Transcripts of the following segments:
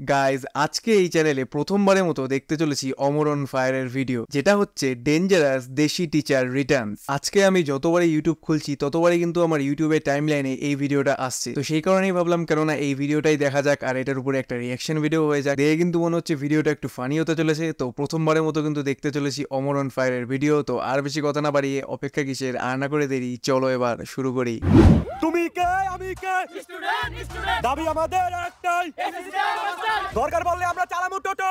Guys আজকে এই চ্যানেলে প্রথমবারের মতো দেখতে চলেছি অমরন ফায়ারের ভিডিও যেটা হচ্ছে ডেঞ্জারাস দেশি টিচার রিটার্নস আজকে আমি যতবারই ইউটিউব খুলছি ততবারই কিন্তু আমার ইউটিউবের টাইমলাইনে এই ভিডিওটা আসছে। তো সেই কারণেই ভাবলাম কেননা এই ভিডিওটাই দেখা যাক আর এটার উপরে একটা রিয়াকশন ভিডিও হয়ে যাক। দেখে কিন্তু মনে হচ্ছে ভিডিওটা একটু ফানি হতে চলেছে। তো প্রথমবারের মতো কিন্তু দেখতে চলেছি অমরন ফায়ারের ভিডিও তো আর বেশি কথা না বাড়িয়ে অপেক্ষা কিসের আর না করে দেরি চলো এবার শুরু করি। তুমি কে? আমি কে? স্টুডেন্ট স্টুডেন্ট দাবি আমাদের একটাই। দরকার। বললে আমরা চালামু টোটো।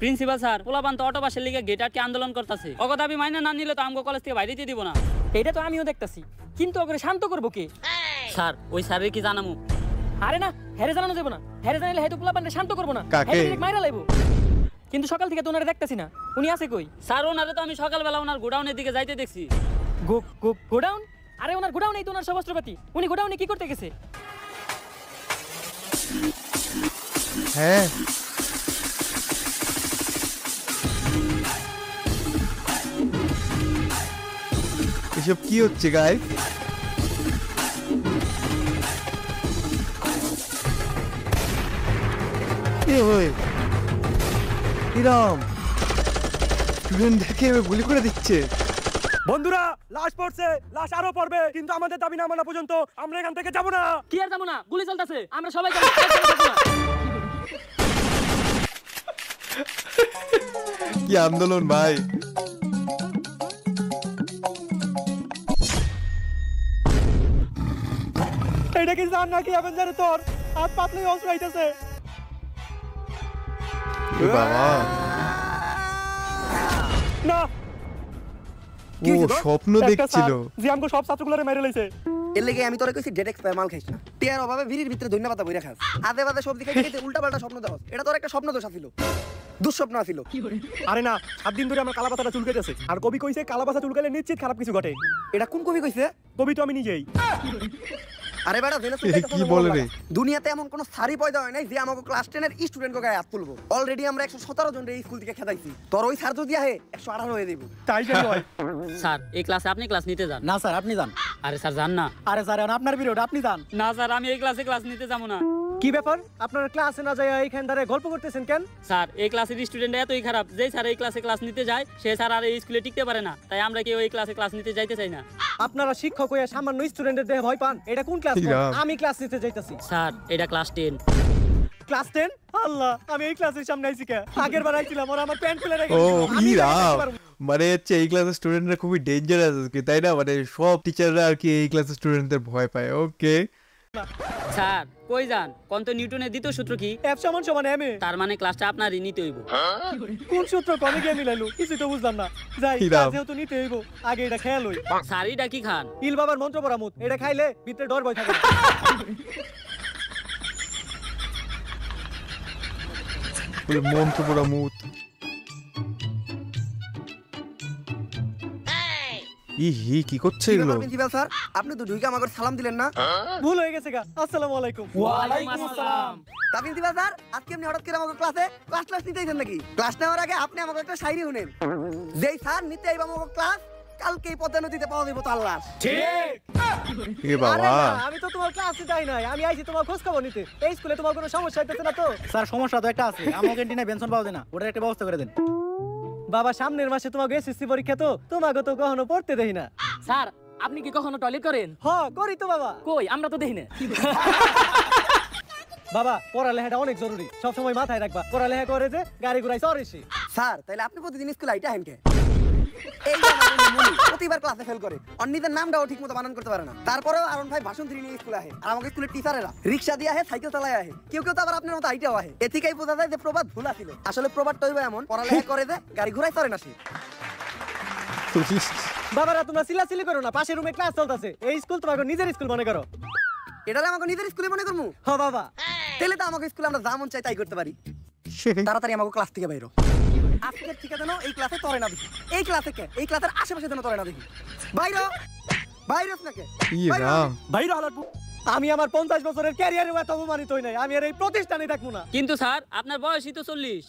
প্রিন্সিপাল স্যার পোলাপান তো অটো বাসের লিগে গেট আটকে আন্দোলন করতেছে? অগ দাবি মাইনে না নিলে তো আমগো কলেজ থেকে বাইরে দিব না। এটা তো আমিও দেখতাছি। কিন্তু ওকে শান্ত করব কে? স্যার ওই স্যারের কি জানামু? আরে না হেরে জানানো যাব না। হেরে জানাইলে হয়তো পোলাপানটা শান্ত করব না। মাইরা লাইবো। কিন্তু সকাল থেকে তো ওনারে দেখতাছি না। উনি আছে কই? স্যার ওনারে তো আমি সকালবেলা ওনার গোডাউনের দিকে যাইতে দেখছি। গোডাউন? আরে ওনার গোডাউনেই তো ওনার সব অস্ত্রপাতি। উনি গোডাউনে কি করতে গেছে? হ্যাঁ। এসব কি হচ্ছে এ ইরাম গুলি করে দিচ্ছে। বন্ধুরা লাশ পড়ছে লাশ আরও পড়বে কিন্তু আমাদের দাবি না মানা পর্যন্ত আমরা এখান থেকে যাব না। কি আর যাব না? গুলি চলতেছে। আমরা সবাই যাব। কি আন্দোলন ভাই? এটা কি জান নাকি অ্যাভেঞ্জারে তোর? হাত পাতলে অস্ত্র আইতেছে। বাবা। না ও স্বপ্ন দেখছিল। জি আমগো সব ছাত্রগুলোরে মেরে লইছে। এর লেগে আমি তোরে কইছি ডেড এক্সপায়ার মাল খাইছ না। টিয়ার অভাবে ভিড়ির ভিতরে ধন্যবাদ পাতা বইরা খাস। আদে বাদে সবজি দিকে খাইতে উল্টা পাল্টা স্বপ্ন দেখছ এটা তোর একটা স্বপ্ন দোষ আছিল। দুঃস্বপ্ন আছিল। আরে না সাত দিন ধরে আমার কালাপাতাটা চুলকাইতেছে। আর কবি কইছে কালাপাতা চুলকাইলে নিশ্চিত খারাপ কিছু ঘটে। এটা কোন কবি কইছে? কবি তো আমি নিজেই। আরে বেটা জেনে এ কি বলে রে? দুনিয়াতে এমন কোন সারি পয়দা হয় নাই যে আমাকে ক্লাস টেনের স্টুডেন্ট গায়ে হাত তুলবো। অলরেডি আমরা একশো সতেরো জন এই স্কুল থেকে খেদাইছি। তোর ওই স্যার যদি আহে একশো আঠারো হয়ে দেবো। তাই হয়। স্যার এই ক্লাসে আপনি ক্লাস নিতে যান। না স্যার আপনি যান। আরে স্যার যান না। আরে স্যার আপনার বিরোধ আপনি যান। না স্যার আমি এই ক্লাসে ক্লাস নিতে যাব না। কি ব্যাপার? আপনারা ক্লাসে না যায় এইখান ধরে গল্প করতেছেন কেন? স্যার এই ক্লাসের স্টুডেন্ট এতই খারাপ। যেই স্যার এই ক্লাসে ক্লাস নিতে যায় সে স্যার আর এই স্কুলে টিকতে পারে না। তাই আমরা কেউ এই ক্লাসে ক্লাস নিতে যাইতে চাই না। আপনারা শিক্ষক হয়ে সামান্য স্টুডেন্টের দেহে ভয় পান। এটা কোন ক্লাস আমি ক্লাস নিতে যাইতাছি। স্যার এটা class ten class ten Allah আমি এই ক্লাসের সামনে আইছি কে? আগের বার আইছিলাম ওরা আমার প্যান্ট খুলে রেখে ও দিয়েছিল। আমি রাম মানে হচ্ছে এই ক্লাসের স্টুডেন্টরা খুবই ডেঞ্জারাস আজকে তাই না? মানে সব টিচাররা আর কি এই ক্লাসের স্টুডেন্টদের ভয় পায়। ওকে স্যার কই যান? কন্ত নিউটনের দ্বিতীয় সূত্র কি? এফ সমান সমান এম এ তার মানে ক্লাসটা আপনারই নিতে হইব। কোন সূত্র কমে গিয়ে মিলাইলো? কিছু তো বুঝলাম না। যাই? যেহেতু নিতে হইব আগে এটা খেয়াল হই। স্যার এটা কি খান? ইল বাবার মন্ত্র পরামুত এটা খাইলে ভিতরে ডর ভয় থাকে মন্ত্র পড়া মুত ই হি কি করছে এগুলো প্রিন্সিপাল স্যার? আপনি তো ঢুকে আমাকে সালাম দিলেন না? ভুল হয়ে গেছে গা। আসসালামু আলাইকুম। ওয়ালাইকুম আসসালাম। তা প্রিন্সিপাল স্যার আজকে আপনি হঠাৎ করে আমাকে ক্লাসে ক্লাস ক্লাস নিতে আইছেন নাকি? ক্লাস নেওয়ার আগে আপনি আমাকে একটা শায়রি শুনেন যেই স্যার নিতে আইবা আমাকে ক্লাস কালকে এই পদ্মা নদীতে পাওয়া যাবে তার লাশ। এ আরে বাবা। আমি তো তোমার ক্লাসে যাই নাই। আমি আইছি তোমার খোঁজ খবর নিতে। এই স্কুলে তোমার কোনো সমস্যা হইতেছে না তো? স্যার সমস্যা তো একটা আছে। আমার ক্যান্টিনে বেনশন পাওয়া যায় না। ওটার একটা ব্যবস্থা করে দেন। বাবা সামনের মাসে তোমাকে এসএসসি পরীক্ষা তো তোমাকে তো কখনো পড়তে দেই না। স্যার আপনি কি কখনো টয়লেট করেন? হ করি তো বাবা। কই? আমরা তো দেই না। বাবা পড়ালেখাটা অনেক জরুরি। সবসময় মাথায় রাখবা পড়ালেখা করে যে গাড়ি ঘুরাই সরেছি স্যার তাহলে আপনি প্রতিদিন স্কুলে আইটা হেন কে এই মনি, প্রতিবার ক্লাসে ফেল করে। অন্যদের নামটাও ঠিক মতো বানান করতে পারে না। তারপরেও আরন ভাই ভাষণ দিয়ে নিয়ে স্কুলে আহে। আর আমাকে স্কুলের টিচারেরা রিক্সা দিয়ে আহে সাইকেল চালায় আহে। কেউ কেউ তো আবার আপনার মতো আইটাও আহে। এথিকাই বোঝা যায় যে প্রবাদ ভুল আসলে এমন পড়ালেখা করে যে গাড়ি চড়ে না সে। বাবারা তোমরা করো না। পাশের রুমে ক্লাস চলতেছে। এই স্কুল তোমাকে নিজের স্কুল মনে করো। এটালে আমাকে নিজের স্কুলে মনে করব হ বাবা। তাহলে তো আমাকে স্কুলে আমরা যা মন চাই তাই করতে পারি। তাড়াতাড়ি আমাকে ক্লাস থেকে বাইরো। আজকের ঠিকা যেন এই ক্লাসে তরে না দেখি। এই ক্লাসে কে? এই ক্লাসের আশেপাশে যেন তরে না দেখি। বাইরে বাইরে আপনাকে বাইরে হালাটবো আমি আমার পঞ্চাশ বছরের ক্যারিয়ারে এত অপমানিত হই নাই আমি আর এই প্রতিষ্ঠানে থাকব না। কিন্তু স্যার আপনার বয়সই তো চল্লিশ।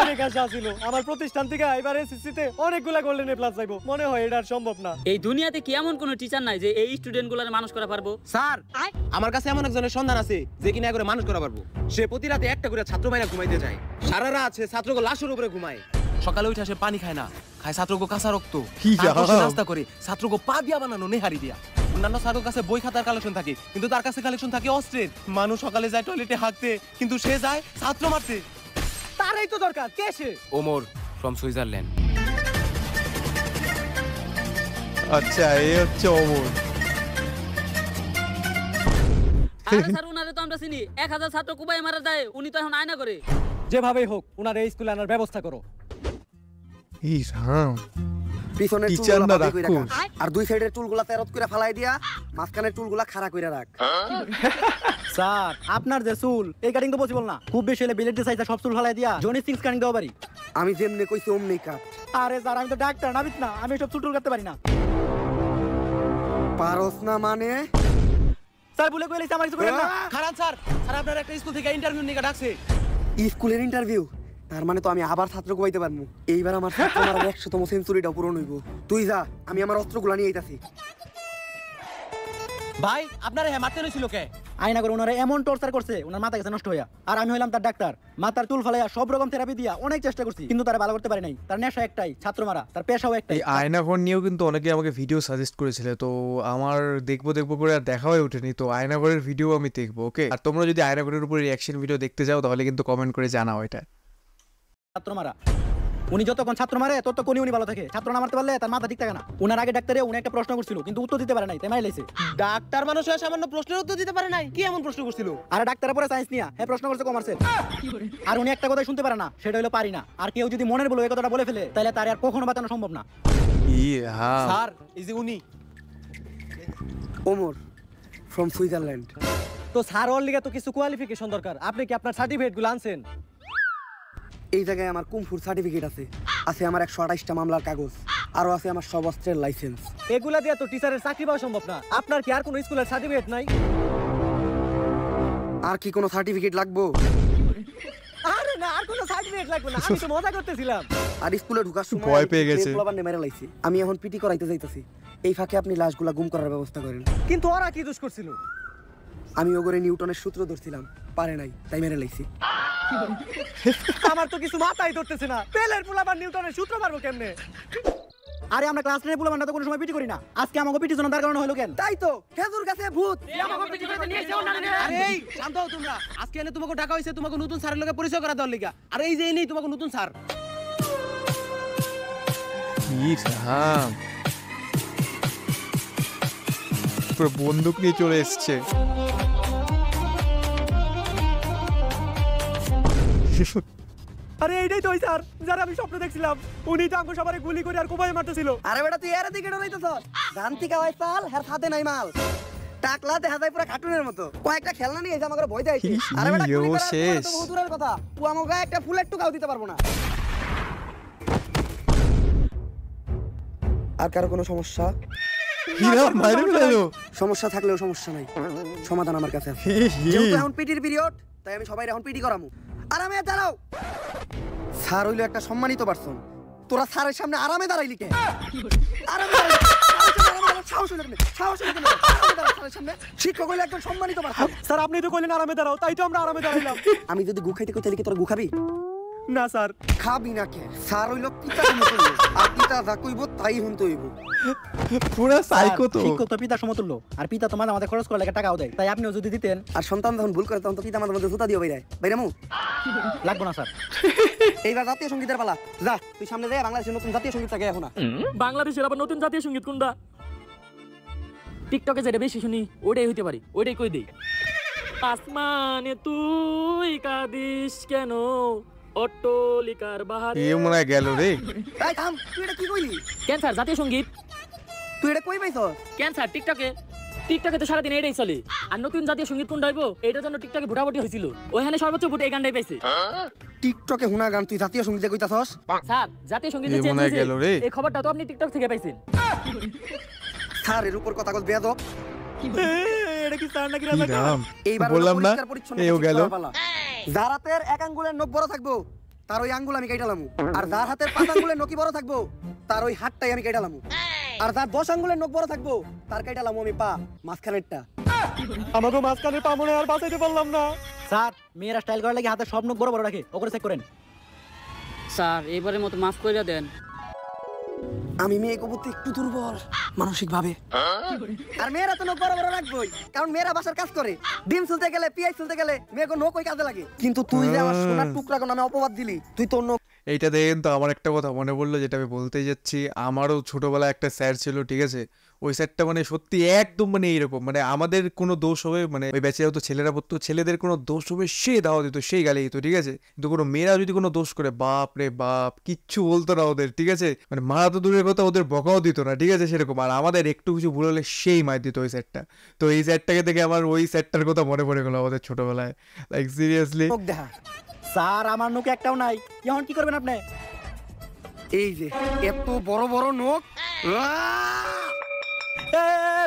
অনেক আশা ছিল। আমার প্রতিষ্ঠান থেকে এবার এসএসসিতে অনেকগুলা গোল্ডেন এ প্লাস পাইবো। মনে হয় এটা আর সম্ভব না। এই দুনিয়াতে কি এমন কোনো টিচার নাই যে এই স্টুডেন্টগুলার মানুষ করা পারব? স্যার আমার কাছে এমন একজনের সন্ধান আছে যে কিনা করে মানুষ করা পারব। সে প্রতি রাতে একটা করে ছাত্র ভাইরা ঘুমাইতে যায়। সারা রাত সে ছাত্রকে লাশের উপরে ঘুমায়। সকালে উঠে সে পানি খায় না। খায় ছাত্রকে কাঁচা রক্ত। কি। নাস্তা করে। ছাত্রকে পা দিয়া বানানো নেহারি দিয়া। অন্যান্য ছাত্রের কাছে বই খাতার কালেকশন থাকে কিন্তু তার কাছে কালেকশন থাকে অস্ত্রের মানুষ সকালে যায় টয়লেটে হাঁকতে কিন্তু সে যায় ছাত্র মারতে। তারাই তো দরকার কে সে? ওমর ফ্রম সুইজারল্যান্ড আচ্ছা এই হচ্ছে অমর আরে স্যার উনারে তো আমরা চিনি। এক হাজার ছাত্র কুবাই মারা যায় উনি তো এখন আয়না করে। যেভাবেই হোক ওনার এই স্কুলে আনার ব্যবস্থা করো। রাম পিছনের Teacher চুলগুলা না বাঁকা কইরা রাক্ষস। কাট। আর দুই সাইডের চুলগুলা তেরত করে ফালাই দিয়া মাঝখানের চুলগুলা খাড়া কইরা রাখ। স্যার আপনার যে চুল এই কাটিং তো পসিবল না। খুব বেশি হলে বিলেট সাইজে সব চুল ফালাই দিয়া জনি সিক্স কাটিং দেওয়া পারি আমি যেমনে কইছি অমনি কাট আরে স্যার আমি তো ডাক্তার নাবিত না। আমি সব চুল টুল কাটতে পারি না। পারস না মানে? স্যার বলে কইলে আমার কিছু করেন না। খারাপ স্যার স্যার আপনার একটা স্কুল থেকে ইন্টারভিউ নিয়ে ডাকছে। স্কুলের ইন্টারভিউ তার মানে তো আমি আবার ছাত্র কোবাইতে পারব এইবার আমার ছাত্র একশোতম সেঞ্চুরিটা পূরণ হইব। তুই যা আমি আমার অস্ত্রগুলা নিয়ে আইতাছি। ভাই আপনার হ্যাঁ মারতে ছিল কে? আয়না করে ওনারা এমন টর্চার করছে ওনার মাথা গেছে নষ্ট হইয়া। আর আমি হইলাম তার ডাক্তার। মাথার চুল ফালাইয়া সব রকম থেরাপি দিয়া অনেক চেষ্টা করছি কিন্তু তারা ভালো করতে পারি নাই। তার নেশা একটাই ছাত্র মারা। তার পেশাও একটাই। এই আয়নাঘর নিয়েও কিন্তু অনেকে আমাকে ভিডিও সাজেস্ট করেছিল তো আমার দেখব দেখব করে আর দেখা হয়ে ওঠেনি। তো আয়নাঘরের ভিডিও আমি দেখব ওকে আর তোমরা যদি আয়নাঘরের উপরে রিয়াকশন ভিডিও দেখতে চাও তাহলে কিন্তু কমেন্ট করে জানাও এটা। ছাত্র মারা। উনি যতক্ষণ ছাত্র মারে ততক্ষণই উনি ভালো থাকে। ছাত্র না মারতে পারলে তার মাথা ঠিক থাকে না। উনার আগে ডাক্তারে উনি একটা প্রশ্ন করছিল কিন্তু উত্তর দিতে পারে নাই তাই ডাক্তার মানুষ হয়ে সামান্য প্রশ্নের উত্তর দিতে পারে নাই কি এমন প্রশ্ন করছিল? আর ডাক্তারের পরে সায়েন্স নিয়া হ্যাঁ প্রশ্ন করছে কমার্সের আর উনি একটা কথা শুনতে পারে না সেটা হলো পারি না। আর কেউ যদি মনের বলে এই কথাটা বলে ফেলে তাহলে তার আর কখনো বাঁচানো সম্ভব না। হ্যাঁ স্যার এই যে উনি। ওমর ফ্রম সুইজারল্যান্ড তো স্যার ওর লিগে তো কিছু কোয়ালিফিকেশন দরকার। আপনি কি আপনার সার্টিফিকেটগুলো আনছেন? এই জায়গায় আমার কুমফুর সার্টিফিকেট আছে। আছে আমার একশো আঠাইশটা মামলার কাগজ। আরও আছে আমার সব অস্ত্রের লাইসেন্স এগুলা দিয়ে তো টিচারের চাকরি পাওয়া সম্ভব না। আপনার কি আর কোনো স্কুলের সার্টিফিকেট নাই? আর কি কোনো সার্টিফিকেট লাগবো? আরে না আর কোনো সার্টিফিকেট লাগবে না। আমি তো মজা করতেছিলাম। আর স্কুলে ঢুকার সময় ভয় পেয়ে গেছে। পোলাপান্ডে মেরে লাইছি। আমি এখন পিটি করাইতে যাইতাছি। এই ফাঁকে আপনি লাশগুলা গুম করার ব্যবস্থা করেন। কিন্তু ওরা কি দোষ করছিল? আমি ওগরে নিউটনের সূত্র ধরছিলাম। পারে নাই তাই মেরে লাইছি। আমার তো কিছু মাথায় ধরতেছে না। পেলের পোলাবার নিউটনের সূত্র পারব কেমনে? আরে আমরা ক্লাস টেনে বলে তো কোনো সময় পিটি করি না। আজকে আমাকে পিটি জন্য তার কারণে হলো কেন? তাই তো খেজুর গাছে ভূত। আরে এই শান্ত হও তোমরা। আজকে এনে তোমাকে ডাকা হয়েছে তোমাকে নতুন স্যারের লগে পরিচয় করা দেওয়ার লিগা। আর এই যে এনেই তোমাকে নতুন স্যার। বন্দুক নিয়ে চলে এসছে। আরে এইটাই তো ওই স্যার যারা আমি স্বপ্ন দেখছিলাম। উনি তো আমাকে সবারে গুলি করে আর কোপায় মারতেছিল। আরে বেটা তুই এর দিকে জানতি কাওয়াই হের সাথে নাই মাল। টাকলা দেখা যায় পুরো কার্টুনের মতো। কয়েকটা খেলনা নিয়ে এসে আমাকে ভয় দেয় আরে বেটা গুলি করার। তো কথা। ও আমাকে একটা ফুলের টুকাও দিতে পারব না। আর কারও কোনো সমস্যা? সমস্যা থাকলেও সমস্যা নাই। সমাধান আমার কাছে এখন পিটির পিরিয়ড তাই আমি সবাই এখন পিটি করামু। আরামে দাঁড়াও। স্যার হইল একটা সম্মানিত পার্সন তোরা স্যারের সামনে আরামে দাঁড়াইলি কে আরামে। শিক্ষক হইল একজন সম্মানিত পারসন স্যার আপনি তো কইলেন আরামে দাঁড়াও তাই তো আমরা আরামে দাঁড়াইলাম। আমি যদি গুখাইতে কই তাহলে কি তোরা গু খাবি? না স্যার। খাবি না কে স্যার হইল পিতা তুমি আর পিতা যা কইব তাই হুনতে হইব। পুরা সাইকো তো। শিক্ষক তো পিতা সমতুল্য। আর পিতা তো মাঝে মাঝে খরচ করার লাগে টাকাও দেয়। তাই আপনিও যদি দিতেন। আর সন্তান যখন ভুল করে তখন তো পিতা মাতার মধ্যে জুতা দিও বাইরে বাইরামু লাগবো না স্যার। এইবার জাতীয় সঙ্গীতের পালা। যা তুই সামনে যায় বাংলাদেশের নতুন জাতীয় সংগীত থাকে এখন বাংলাদেশের আবার নতুন জাতীয় সংগীত কোনটা? টিকটকে যেটা বেশি শুনি ওটাই হইতে পারি। ওটাই কই দেই? আসমানে তুই কাঁদিস কেন? অট্টলিকার বাহারে। এ মনে হয় গেল রে। এই থাম তুই এটা কি কইলি? কেন স্যার জাতীয় সংগীত। তুই এটা কই পাইছ কেন স্যার টিকটকে টিকটকে তো সারাদিন এটাই চলে। আর নতুন জাতীয় সংগীত কোনটা হইব? এটার জন্য টিকটকে ভোটাভুটি হয়েছিল। ওখানে সর্বোচ্চ ভোট এই গানটাই পাইছে। টিকটকে হুনা গান তুই জাতীয় সঙ্গীতে কইতাছস? স্যার জাতীয় সংগীত এ চেঞ্জ রে। এই খবরটা তো আপনি টিকটক থেকে পাইছেন। স্যার এর উপর কথা কস বেয়াদব। এটা কি স্যার নাকি কি রাজা এইবার বললাম না এও গেল। যার হাতের এক আঙ্গুলের নখ বড় থাকব তার ওই আঙ্গুল আমি কেটালামু আর যার হাতের পাঁচ আঙ্গুলের নখি বড় থাকব তার ওই হাতটাই আমি কেটালামু আর যার দশ আঙ্গুলের নখ বড় থাকব তার কেটালামু আমি পা মাঝখানেরটা। আমাকে মাঝখানে পামনে আর বাঁচাইতে পারলাম না। স্যার মেয়েরা স্টাইল করার লাগে হাতে সব নখ বড় বড় রাখে ওকে চেক করেন। স্যার এবারের মতো মাফ করে দেন। আমি মেয়ে কবুতে একটু দুর্বল মানসিক ভাবে আর মেয়েরা তো নখ বড় বড় রাখবোই কারণ মেয়েরা বাসার কাজ করে। ডিম চলতে গেলে পিয়াই চলতে গেলে মেয়েকে নখ ওই কাজে লাগে। কিন্তু তুই যে আমার সোনার টুকরা নামে অপবাদ দিলি তুই তো নখ এইটা দেখেন তো আমার একটা কথা মনে পড়ল যেটা আমি বলতে যাচ্ছি। আমারও ছোটবেলায় একটা স্যার ছিল ঠিক আছে? ওই স্যারটা মানে সত্যি একদম মানে এইরকম। মানে আমাদের কোনো দোষ হবে মানে ওই ব্যাচে হয়তো ছেলেরা পড়তো ছেলেদের কোনো দোষ হবে সে দাওয়া দিত সেই গালি দিত ঠিক আছে? কিন্তু কোনো মেয়েরা যদি কোনো দোষ করে বাপ রে বাপ কিচ্ছু বলতো না ওদের ঠিক আছে? মানে মারা তো দূরের কথা ওদের বকাও দিত না ঠিক আছে? সেরকম। আর আমাদের একটু কিছু ভুল হলে সেই মার দিত ওই স্যারটা তো এই স্যারটাকে দেখে আমার ওই স্যারটার কথা মনে পড়ে গেলো আমাদের ছোটবেলায়। লাইক সিরিয়াসলি স্যার আমার নখ একটাও নাই। এখন কি করবেন আপনি? এই যে এত বড় বড় নখ? এ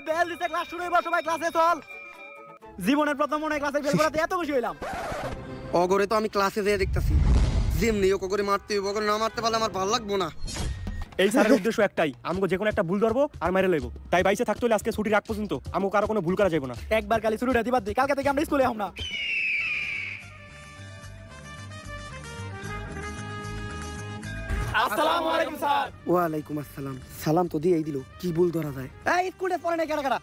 বেল দিতে ক্লাস শুরু হইব সবাই ক্লাসে চল। জীবনের প্রথম মনে ক্লাসে বেল করাতে এত খুশি হইলাম। অগরে তো আমি ক্লাসে যেয়ে দেখতাছি। যেমনি ও করে মারতে হইব না মারতে পারলে আমার ভালো লাগবো না। এই স্যারের উদ্দেশ্য একটাই আমাকে যে কোনো একটা ভুল ধরবো আর মেরে লইব। তাই বাইসে থাকতে হলে আজকে ছুটি রাখ পর্যন্ত আমাকে কারও কোনো ভুল করা যাবে না। একবার কালি শুরু রাতি বাদ দিই কালকে থেকে আমরা স্কুলে হম না। আসসালামু আলাইকুম স্যার। ওয়ালাইকুম আসসালাম। সালাম তো দিয়েই দিল কি ভুল ধরা যায়? এই স্কুলে পড়ে নাই কারা কারা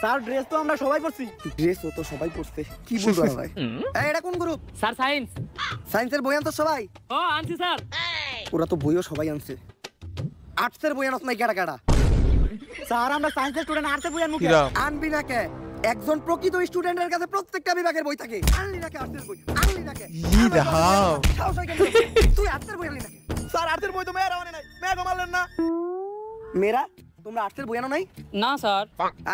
স্যার ড্রেস তো আমরা সবাই পরছি। ড্রেস তো সবাই পড়ছে কি ভুল ধরা যায়? এই, এটা কোন গ্রুপ স্যার সায়েন্স সায়েন্সের বই আনতো সবাই? ও আনছি স্যার। ওরা তো বইও সবাই আনছে। আর্টসের বই আনত নাই কেডা কেডা? স্যার আমরা সায়েন্সের স্টুডেন্ট আর্টসের বই আনব আনবি না কে? একজন প্রকৃত স্টুডেন্টের কাছে প্রত্যেকটা বিভাগের বই থাকে। আনলি না কে আর্টসের বই আনলি না কে ই কেন? তুই আর্টসের বই আনলি না কে? স্যার আর্টসের বই তো মেয়েরা আনে নাই। মেয়ে মারলেন না। মেয়েরা তোমরা আর্টসের বই আনো নাই? না স্যার।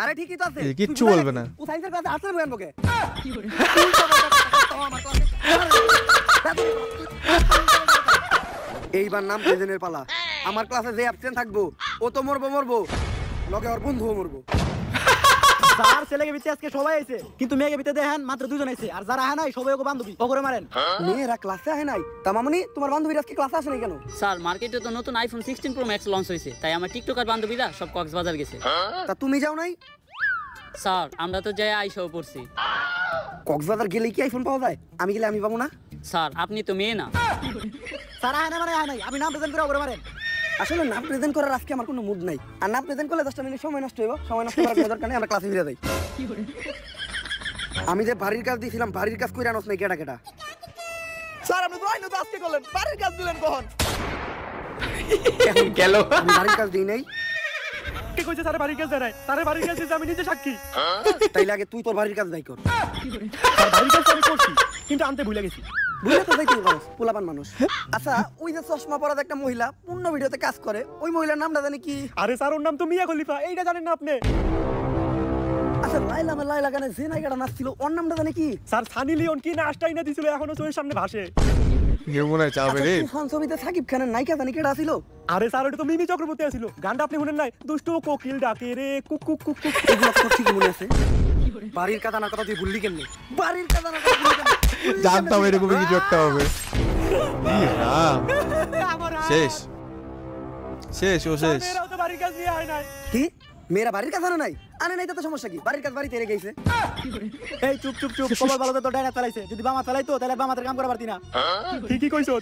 আরে ঠিকই তো আছে। কিচ্ছু বলবে না। ও সায়েন্সের ক্লাসে আর্টসের বই আনব কে? এইবার নাম প্রেজেন্টের পালা। আমার ক্লাসে যে অ্যাবসেন্ট থাকব ও তো মরবো মরবো। লগে ওর বন্ধুও মরবো। স্যার ছেলেকে ভিতরে আজকে সবাই আইছে কিন্তু মেয়েকে ভিতরে দেখেন মাত্র দুজন আইছে। আর যারা আহে নাই সবাই ওকে বান্ধবী। ওকে মারেন। মেয়েরা ক্লাসে আহে নাই। তা মামনি তোমার বান্ধবীরা আজকে ক্লাসে আসে নাই কেন? স্যার মার্কেটে তো নতুন iPhone sixteen pro max launch হয়েছে। তাই আমার টিকটকার বান্ধবীরা সব কক্সবাজার গেছে। তা তুমি যাও নাই? স্যার আমরা তো যাই আইসাও পড়ছি। কক্সবাজার গেলে কি আইফোন পাওয়া যায়? আমি গেলে আমি পাবো না? স্যার আপনি তো মেয়ে না। স্যার আহে না মানে আহে নাই। আমি নাম প্রেজেন্ট করে ওকে মারেন। আসলে নাম প্রেজেন্ট করার আজকে আমার কোনো মুড নাই। আর নাম প্রেজেন্ট করলে দশটা মিনিট সময় নষ্ট হইব সময় নষ্ট করার কোনো দরকার নেই আমরা ক্লাসে ফিরে যাই। আমি যে বাড়ির কাজ দিয়েছিলাম বাড়ির কাজ করে আনস নাই কেটা কেটা স্যার আপনি তো আইনো আজকে করলেন। বাড়ির কাজ দিলেন কখন? গেল। আমি বাড়ির কাজ দিই নাই। কে কইছে স্যার বাড়ির কাজ দেয় তারে বাড়ির কাজ দিয়েছে আমি নিজে সাক্ষী। তাইলে আগে তুই তোর বাড়ির কাজ দাই কর। বাড়ির কাজ আমি করছি কিন্তু আনতে ভুলে গেছি। বুঝলে তো যাই মানুষ পোলাপান মানুষ। আচ্ছা ওই যে চশমা পরা একটা মহিলা পূর্ণ ভিডিওতে কাজ করে ওই মহিলার নামটা জানি কি? আরে স্যার ওর নাম তো মিয়া খলিফা এইটা জানেন না আপনি? আচ্ছা লাইলা মে লাইলা গানে যে নায়িকাটা নাচছিল ওর নামটা জানি কি? স্যার সানি লিওন কি নাচটাই না দিছিল এখনও চোখের সামনে ভাসে। চাবে আচ্ছা রে। ছবিতে সাকিব খানের নায়িকা জানি কেটা ছিল? আরে স্যার ওটা তো মিমি চক্রবর্তী আছিল। গানটা আপনি শুনেন নাই? দুষ্টু কোকিল ডাকে রে কুক কুক কুক। কুক এগুলো ঠিক মনে আছে? বাড়ির কাজ আনার কথা তুই ভুললি কেমনি? বাড়ির কাজ আনার কথা জানতাম কেমনে? এরকমই কিছু একটা হবে। শেষ। শেষ ও শেষ। কি? মেয়েরা বাড়ির কাজ আনে নাই? আনে নাই তো সমস্যা কি? বাড়ির কাজ বাড়িতে রেখে গেছে। এই চুপ চুপ চুপ। কবর ভালো তো ডাইনা চালাইছে। যদি বামা চালাইতো তাহলে বামাতের কাম করা পারতি না। ঠিকই কইছো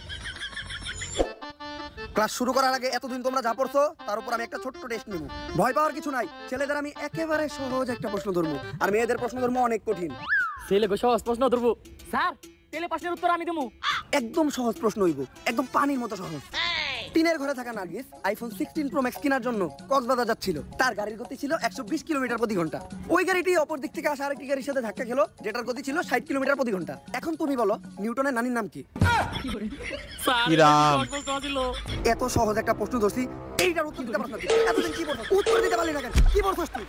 ক্লাস শুরু করার আগে এতদিন তোমরা যা পড়ছো তার উপর আমি একটা ছোট্ট টেস্ট নেব। ভয় পাওয়ার কিছু নাই। ছেলেদের আমি একেবারে সহজ একটা প্রশ্ন ধরবো। আর মেয়েদের প্রশ্ন ধরবো অনেক কঠিন। ছেলে সহজ প্রশ্ন ধরবো। স্যার তেলে প্রশ্নের উত্তর আমি দেবো। একদম সহজ প্রশ্ন হইব। একদম পানির মতো সহজ। টিনের ঘরে থাকা Nargis iPhone sixteen pro max কেনার জন্য কক্সবাজার যাচ্ছিল। তার গাড়ির গতি ছিল একশো বিশ কিলোমিটার প্রতি ঘণ্টা। ওই গাড়িটি অপর দিক থেকে আসা আরেকটি গাড়ির সাথে ধাক্কা খেলো যেটার গতি ছিল ষাট কিলোমিটার প্রতি ঘণ্টা। এখন তুমি বলো নিউটনের নানির নাম কি? এত সহজ একটা প্রশ্ন ধরছি এইটার উত্তর দিতে পারছ এতদিন কি বলছো? উত্তর দিতে পারলি না কেন? কি বলছিস তুই?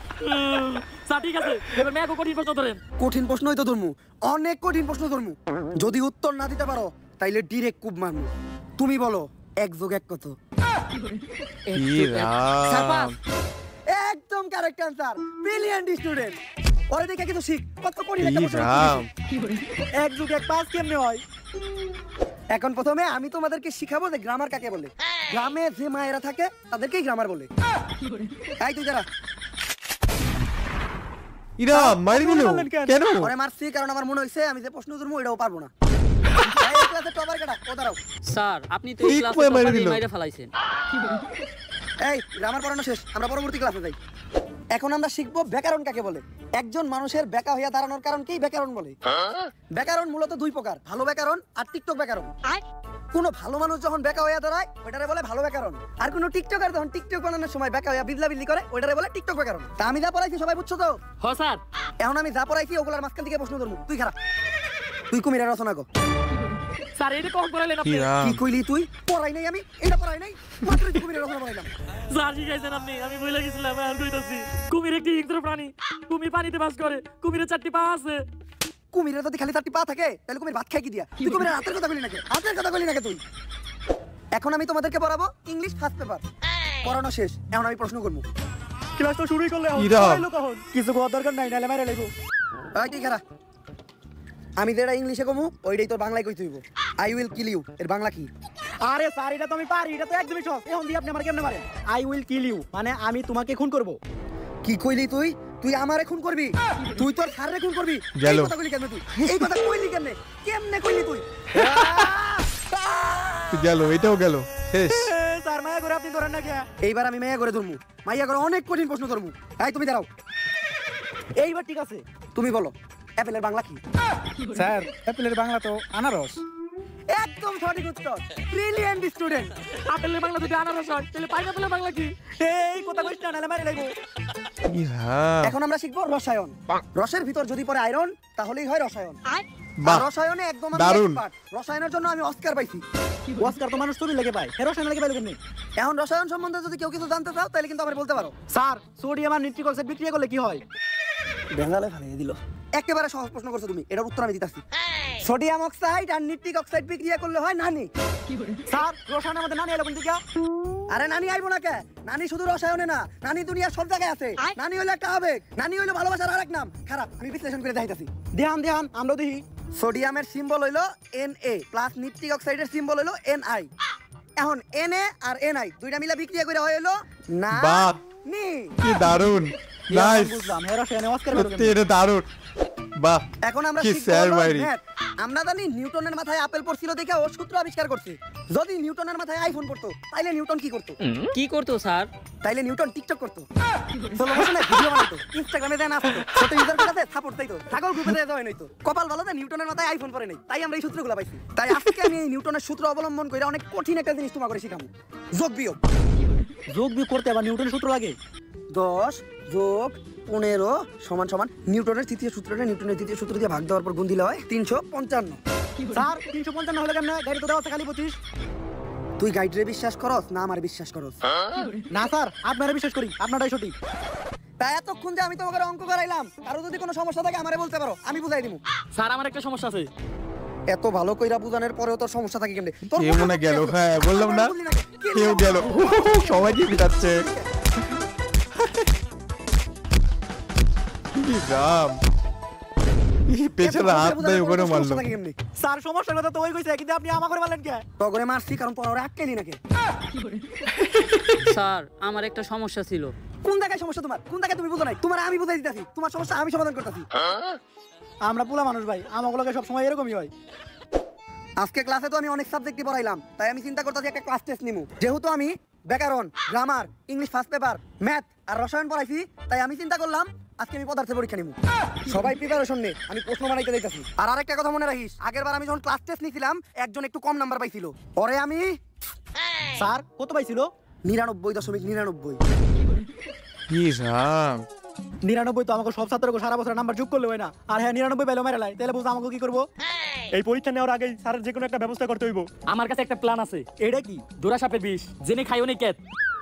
স্যার ঠিক আছে। এবার মেয়ে কঠিন প্রশ্ন ধরেন। কঠিন প্রশ্নই তো ধরমু। অনেক কঠিন প্রশ্ন ধরমু। যদি উত্তর না দিতে পারো তাইলে ডিরেক্ট কুব মারমু। তুমি বলো এক যোগ এক কত? একদম কারেক্ট অ্যান্সার ব্রিলিয়ান্ট স্টুডেন্ট পরে দেখে কিছু শিখ কত করছিস। এক যুগ এক পাঁচ কেমনে হয়? এখন প্রথমে আমি তোমাদেরকে শিখাবো যে গ্রামার কাকে বলে। গ্রামে যে মায়েরা থাকে তাদেরকেই গ্রামার বলে। এই তুই যারা ইরা মারি কেন? পরে মারছি কারণ আমার মনে হয়েছে আমি যে প্রশ্ন ধরবো এটাও পারব না। ক্লাসে টপার কেটা ও দাঁড়াও। স্যার আপনি তো এই ক্লাসে মাইরে ফেলাইছেন। এই গ্রামার পড়ানো শেষ। আমরা পরবর্তী ক্লাসে যাই। এখন আমরা শিখব ব্যাকরণ কাকে বলে। একজন মানুষের বেকা হইয়া দাঁড়ানোর কারণকেই ব্যাকরণ বলে? ব্যাকরণ মূলত দুই প্রকার ভালো ব্যাকরণ আর টিকটক ব্যাকরণ। কোনো ভালো মানুষ যখন বেকা হইয়া দাঁড়ায় ওইটারে বলে ভালো ব্যাকরণ। আর কোনো টিকটকার যখন টিকটক বানানোর সময় বেকা হইয়া বিদলা বিদলি করে ওইটারে বলে টিকটক ব্যাকরণ। তা আমি যা পড়াইছি সবাই বুঝছ তো? হ স্যার। এখন আমি যা পড়াইছি ওগুলার মাঝখান থেকে প্রশ্ন ধরবো। তুই খারাপ। তুই কুমিরা রচনা কর। স্যার এটা কখন করালেন আপনি? কি কইলি তুই? পড়াই নাই আমি? এটা পড়াই নাই? মাত্র তুই কুমিরা রচনা পড়াইলাম স্যার শিখাইছেন আপনি। আমি ভুলে গেছিলাম আর কইতাছি কুমির একটি হিংস্র প্রাণী। কুমির পানিতে বাস করে। কুমিরের চারটি পা আছে। কুমিরের যদি খালি চারটি পা থাকে তাহলে কুমির ভাত খাই কি দিয়া? তুই কুমিরের কথা বলি নাকি? হাতের কথা বলি নাকি তুই? এখন আমি তোমাদেরকে পড়াবো ইংলিশ ফার্স্ট পেপার পড়ানো শেষ। এখন আমি প্রশ্ন করব। ক্লাস তো শুরুই করলে কিছু কোয়ার দরকার নাই নাহলে মারে লাগবো আমি যেটা ইংলিশে কমু ওইটাই তোর বাংলায় কই তুইব আই উইল কিল ইউ এর বাংলা কি? আরে স্যার এটা তো আমি পারি এটা তো একদমই সহজ। এখন দিয়ে আপনি আমার কেমনে মারেন? আই উইল কিল ইউ মানে আমি তোমাকে খুন করব। কি কইলি তুই? তুই আমারে খুন করবি? তুই তোর স্যারে খুন করবি? এই কথা কইলি কেমনে তুই? এই কথা কইলি কেমনে? কেমনে কইলি তুই? গেল এটাও গেল। শেষ। স্যার মায়া করে আপনি ধরেন না কে? এইবার আমি মায়া করে ধরমু। মাইয়া করে অনেক কঠিন প্রশ্ন ধরমু। এই তুমি দাঁড়াও। এইবার ঠিক আছে। তুমি বলো অ্যাপেলের বাংলা কি? স্যার অ্যাপেলের বাংলা তো আনারস। একদম সঠিক উত্তর। ব্রিলিয়েন্ট স্টুডেন্ট আপেলের বাংলা যদি আনারস হয় তাহলে পাইনাপেলের বাংলা কি? এই কথা কইছ না নাহলে মারে লাগবো এখন আমরা শিখব রসায়ন। রসের ভিতর যদি পড়ে আয়রন তাহলেই হয় রসায়ন। রসায়নে একদম দারুণ। রসায়নের জন্য আমি অস্কার পাইছি। অস্কার তো মানুষ তুমি লেগে পায়। হেরো সামনে লেগে পাইলো কেমনি এখন রসায়ন সম্বন্ধে যদি কেউ কিছু জানতে চাও তাহলে কিন্তু আমার বলতে পারো। স্যার সোডিয়াম আর নিট্রিক অক্সাইড বিক্রিয়া করলে কি হয়? বেঙ্গালে ফালিয়ে দিল। একেবারে সহজ প্রশ্ন করছ তুমি এটার উত্তর আমি দিতাছি। সোডিয়াম অক্সাইড আর নিট্রিক অক্সাইড বিক্রিয়া করলে হয় নানি। স্যার রসায়নের মধ্যে নানি এলো কোন দিকে আরে নানি আইবো না কে? নানি শুধু রসায়নে না নানি সব জায়গায় আছে। নানি হইল একটা আবেগ নানি হইল ভালোবাসার আরেক নাম। খারাপ আমি বিশ্লেষণ করে দেখাইতাছি। ধ্যান ধ্যান আমরা দেখি। সোডিয়ামের সিম্বল হইল এন এ প্লাস নিট্রিক অক্সাইডের সিম্বল হইল এন আই এখন এন এ আর এন আই দুইটা মিলা বিক্রিয়া করে হইল না। নি কি দারুণ। নাইস বুঝলাম হেরো সামনে অস্কার পেল সত্যি এটা দারুণ। বাহ এখন আমরা কি স্যার বাইরি। আমরা জানি নিউটনের মাথায় আপেল পড়ছিল দেখে ও সূত্র আবিষ্কার করছে। যদি নিউটনের মাথায় আইফোন পড়তো তাইলে নিউটন কি করতো? কি করতো স্যার? তাইলে নিউটন টিকটক করতো। সোলো মোশনে ভিডিও বানাতো ইনস্টাগ্রামে দেন আসতো। ছোট ইউজার কাছে সাপোর্ট চাইতো ছাগল গ্রুপে দেয় জয়েন কপাল ভালো নিউটনের মাথায় আইফোন পড়ে নাই তাই আমরা এই সূত্রগুলো পাইছি। তাই আজকে আমি এই নিউটনের সূত্র অবলম্বন করে অনেক কঠিন একটা জিনিস তোমাকে শিখাবো। যোগ বিয়োগ। যোগ বিয়োগ করতে আবার নিউটনের সূত্র লাগে? দশ যোগ পনেরো সমান সমান নিউটনের তৃতীয় সূত্রটা নিউটনের তৃতীয় সূত্র দিয়ে ভাগ দেওয়ার পর গুণ দিলে হয় তিনশো পঞ্চান্ন। স্যার তিনশো পঞ্চান্ন হলে কেমনে গাড়ি তো দেওয়া আছে খালি পঁচিশ। তুই গাইডরে বিশ্বাস করস না আমার বিশ্বাস করস? না স্যার আপনারা বিশ্বাস করি আপনারাই সঠিক। তা এতক্ষণ যে আমি তোমাকে অঙ্ক করাইলাম কারও যদি কোনো সমস্যা থাকে আমারে বলতে পারো আমি বুঝাই দিব স্যার আমার একটা সমস্যা আছে। এত ভালো কইরা বুঝানোর পরেও তোর সমস্যা থাকে কেমনে? তোর মনে গেল হ্যাঁ বললাম না? কে কেউ গেল সবাই দিয়ে যাচ্ছে কি রাম পেছনে হাত নাই ওখানে মারলো সমস্যা থাকে কেমনে? স্যার সমস্যার কথা তো ওই কইছে কিন্তু আপনি আমাকে করে মারলেন কে? তগরে মারছি কারণ তোর আটকেলি নাকি? স্যার আমার একটা সমস্যা ছিল। কোন জায়গায় সমস্যা তোমার? কোন জায়গায় তুমি বুঝো নাই? তোমার আমি বুঝাই দিতাছি তোমার সমস্যা আমি সমাধান করতেছি। আমরা পোলা মানুষ ভাই আমাগুলোকে সবসময় এরকমই হয়। আজকে ক্লাসে তো আমি অনেক সাবজেক্টই পড়াইলাম তাই আমি চিন্তা করতেছি একটা ক্লাস টেস্ট নিমু। যেহেতু আমি ব্যাকরণ grammar English first paper math আর রসায়ন পড়াইছি তাই আমি চিন্তা করলাম আজকে আমি পদার্থের পরীক্ষা নিমু সবাই প্রিপারেশন নে আমি প্রশ্ন বানাইতে যাইতাছি। আর আরেকটা কথা মনে রাখিস আগের বার আমি যখন ক্লাস টেস্ট নিছিলাম একজন একটু কম নাম্বার পাইছিল। পরে আমি স্যার কত পাইছিল? নিরানব্বই দশমিক নিরানব্বই। কি নিরানব্বই তো আমাকে সব ছাত্রকে সারা বছর নাম্বার যোগ করলে হয় না। আর হ্যাঁ নিরানব্বই পাইলো মেরে লাই তাহলে বুঝতে আমাকে কি করব? এই পরীক্ষা নেওয়ার আগেই স্যারের যে কোনো একটা ব্যবস্থা করতে হইব। আমার কাছে একটা প্ল্যান আছে। এটা কি? জোড়া সাপের বিষ জেনে খাই অনেক ক্যাত।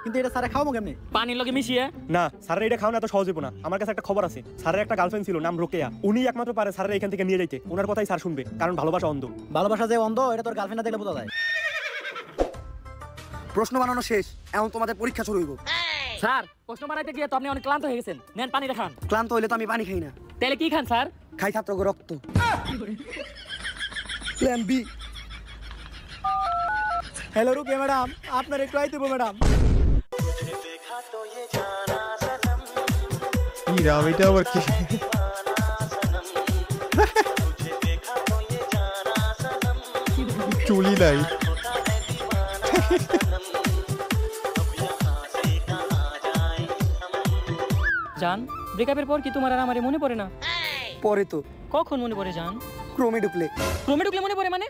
কিন্তু এটা স্যারে খাওয়াবো কেমনি? পানির লগে মিশিয়ে? না স্যারের এটা খাওয়া এত সহজ হইব না। আমার কাছে একটা খবর আছে। স্যারের একটা গার্লফ্রেন্ড ছিল নাম রোকেয়া। উনি একমাত্র পারে স্যারের এখান থেকে নিয়ে যাইতে। ওনার কথাই স্যার শুনবে কারণ ভালোবাসা অন্ধ। ভালোবাসা যে অন্ধ এটা তোর গার্লফ্রেন্ড দেখলে বোঝা যায়। প্রশ্ন বানানো শেষ। এখন তোমাদের পরীক্ষা শুরু হইব। স্যার প্রশ্ন বানাইতে গিয়ে তো আপনি অনেক ক্লান্ত হয়ে গেছেন। নেন পানি খান। ক্লান্ত হইলে তো আমি পানি খাই না। তাহলে কি খান স্যার? খাই ছাত্রকে রক্ত। প্ল্যান বি হ্যালো রুকে ম্যাডাম। আপনার একটু আইতে ম্যাডাম। কি রাম এটা আবার কি? চুলি নাই। জান ব্রেকআপের পর কি তোমার আর আমারে মনে পড়ে না? পরে তো। কখন মনে পড়ে জান? ক্রমে ঢুকলে। ক্রমে ঢুকলে মনে পড়ে মানে?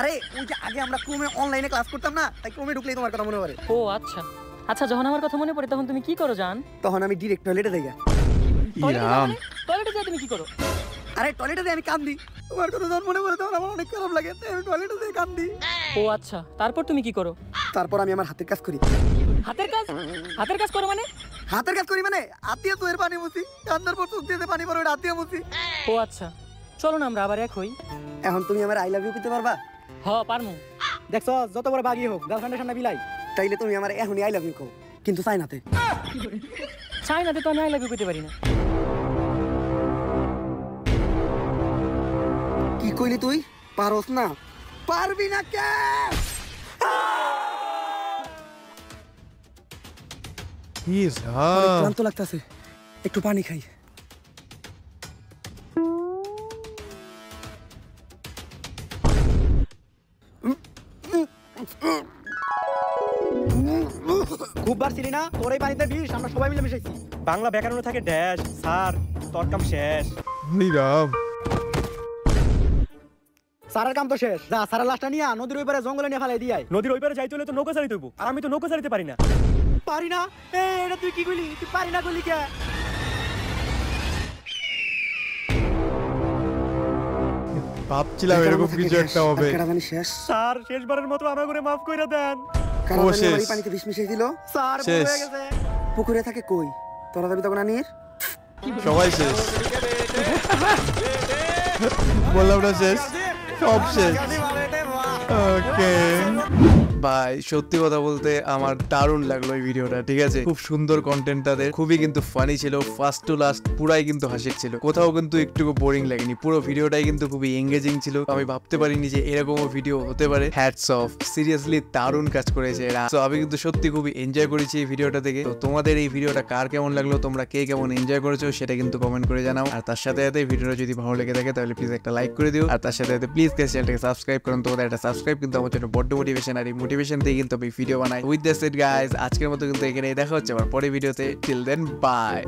আরে ওই যে আগে আমরা ক্রমে অনলাইনে ক্লাস করতাম না তাই ক্রমে ঢুকলেই তোমার কথা মনে পড়ে। ও আচ্ছা। আচ্ছা যখন আমার কথা মনে পড়ে তখন তুমি কি করো জান? তখন আমি ডিরেক্ট টয়লেটে যাই টয়লেটে যাই তুমি কি করো? আরে টয়লেটে যাই আমি কান্দি। তোমার কথা যখন মনে পড়ে তখন আমার অনেক খারাপ লাগে। তাই আমি টয়লেটে যাই কান্দি। ও আচ্ছা তারপর তুমি কি করো? তারপর আমি আমার হাতের কাজ করি। হাতের কাজ? হাতের কাজ করো মানে? হাতের কাজ করি মানে? আত্মীয় তো এর পানি মুছি। কান্দার পর চোখ দিয়ে পানি পড়ে আতিয়া মুছি। ও আচ্ছা। চলো না আমরা আবার এক হই। এখন তুমি আমার আই লাভ ইউ করতে পারবা? হ পারমু। দেখছ যত বড় বাগি হোক গার্লফ্রেন্ডের সামনে বিলাই। তাইলে তুমি আমার এখনই আই লাভ ইউ কও কিন্তু চাই নাতে চাইনাতে তো আমি আই লাভ ইউ করতে পারি না। কি কইলি তুই? পারস না। পারবি না কে? কি ক্লান্ত লাগতাছে। একটু পানি খাই। খুব বার ছিলি না তোর এই পানিতে বিষ আমরা সবাই মিলে মিশাইছি বাংলা ব্যাকরণে থাকে ড্যাশ স্যার তোর কাম শেষ। কি রাম সারার কাম তো শেষ। যা সারা লাশটা নিয়ে নদীর ওই পারে জঙ্গলে নিয়ে ফেলাই দিয়াই নদীর ওই পারে যাইতে হলে তো নৌকা চালিতে হইব আর আমি তো নৌকা চালিতে পারি না। পারি না? এ এটা তুই কি কইলি তুই পারি না কইলি কে? ভাবছিলাম এরকম কিছু একটা হবে। স্যার শেষবারের মতো আমার করে মাফ করে দেন। শেষ। পানিতে বিষ মিশিয়ে দিল? স্যার। হয়ে গেছে। পুকুরে থাকে কই? তোরা যাবি তখন আনির? সবাই শেষ। বললাম না শেষ? সব শেষ। ওকে ভাই, সত্যি কথা বলতে আমার দারুণ লাগল এই ভিডিওটা, ঠিক আছে? খুব সুন্দর কন্টেন্ট তাদের, খুবই কিন্তু ফানি ছিল ফার্স্ট টু লাস্ট পুরাই কিন্তু হাসির ছিল। কোথাও কিন্তু একটুকু বোরিং লাগেনি, পুরো ভিডিওটাই কিন্তু খুবই এঙ্গেজিং ছিল। আমি ভাবতে পারিনি যে এরকমও ভিডিও হতে পারে। হ্যাটস অফ সিরিয়াসলি দারুণ কাজ করেছে এরা। তো আমি কিন্তু সত্যি খুবই এনজয় করেছি এই ভিডিওটা থেকে তো তোমাদের এই ভিডিওটা কার কেমন লাগল, তোমরা কে কেমন এনজয় করেছ, সেটা কিন্তু কমেন্ট করে জানাও। আর তার সাথে সাথে ভিডিওটা যদি ভালো লেগে থাকে, তাহলে প্লিজ একটা লাইক করে দিও। আর তার সাথে সাথে প্লিজ চ্যানেলটাকে সাবস্ক্রাইব করুন। তোমাদের একটা সাবস্ক্রাইব কিন্তু আমার জন্য বড্ড মোটিভেশন আর এই মোটিভেশন দিয়ে কিন্তু আমি ভিডিও বানাই। উইথ দ্য সেট গাইজ আজকের মতো কিন্তু এখানে দেখা হচ্ছে। আমার পরে ভিডিওতে টিল দেন বাই